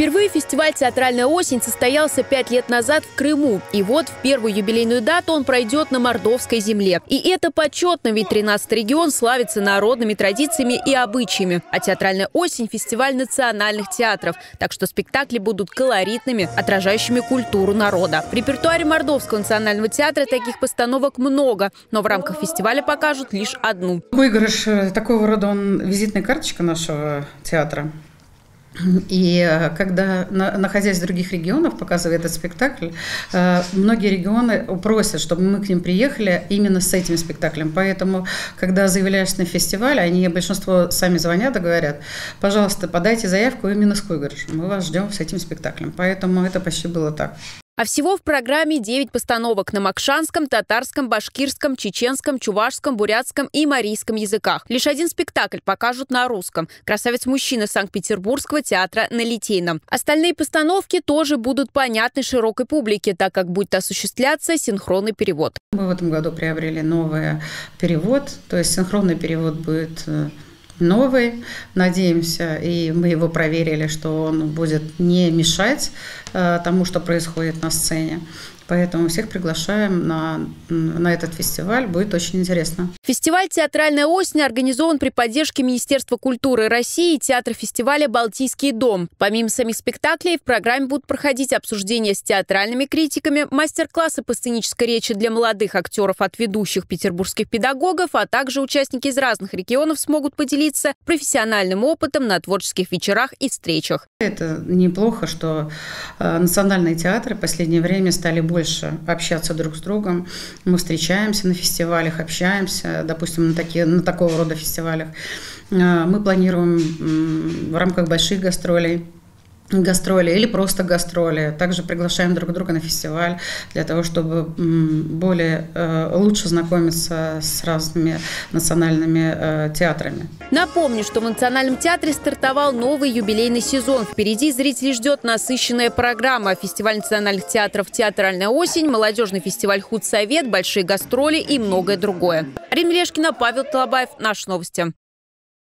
Впервые фестиваль «Театральная осень» состоялся пять лет назад в Крыму. И вот в первую юбилейную дату он пройдет на Мордовской земле. И это почетно, ведь 13 регион славится народными традициями и обычаями. А «Театральная осень» – фестиваль национальных театров. Так что спектакли будут колоритными, отражающими культуру народа. В репертуаре Мордовского национального театра таких постановок много, но в рамках фестиваля покажут лишь одну. Выигрыш э, такого рода он визитная карточка нашего театра. И э, когда, находясь в других регионах, показывая этот спектакль, э, многие регионы просят, чтобы мы к ним приехали именно с этим спектаклем. Поэтому, когда заявляешься на фестиваль, они большинство сами звонят и говорят, пожалуйста, подайте заявку именно с Куйгарышем, мы вас ждем с этим спектаклем. Поэтому это почти было так. А всего в программе 9 постановок на макшанском, татарском, башкирском, чеченском, чувашском, бурятском и марийском языках. Лишь один спектакль покажут на русском. «Красавец-мужчина» Санкт-Петербургского театра на Литейном. Остальные постановки тоже будут понятны широкой публике, так как будет осуществляться синхронный перевод. Мы в этом году приобрели новый перевод, то есть синхронный перевод будет э, новый, надеемся, и мы его проверили, что он будет не мешать э, тому, что происходит на сцене. Поэтому всех приглашаем на, на этот фестиваль. Будет очень интересно. Фестиваль «Театральная осень» организован при поддержке Министерства культуры России и театра фестиваля «Балтийский дом». Помимо самих спектаклей, в программе будут проходить обсуждения с театральными критиками, мастер-классы по сценической речи для молодых актеров от ведущих петербургских педагогов, а также участники из разных регионов смогут поделиться профессиональным опытом на творческих вечерах и встречах. Это неплохо, что э, национальные театры в последнее время стали больше больше общаться друг с другом. Мы встречаемся на фестивалях, общаемся, допустим, на, такие, на такого рода фестивалях. А, мы планируем в рамках больших гастролей гастроли или просто гастроли. Также приглашаем друг друга на фестиваль для того, чтобы более э, лучше знакомиться с разными национальными э, театрами. Напомню, что в Национальном театре стартовал новый юбилейный сезон. Впереди зрителей ждет насыщенная программа. Фестиваль национальных театров «Театральная осень», молодежный фестиваль «Худсовет», большие гастроли и многое другое. Арина Лешкина, Павел Толобаев. Наши новости.